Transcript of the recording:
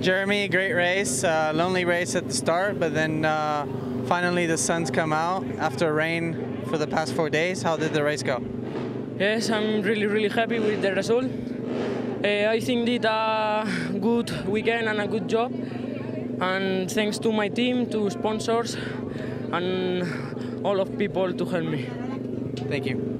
Jeremy, great race. Uh, lonely race at the start, but then uh, finally the sun's come out after rain for the past four days. How did the race go? Yes, I'm really, really happy with the result. Uh, I think did a good weekend and a good job. And thanks to my team, to sponsors, and all of people to help me. Thank you.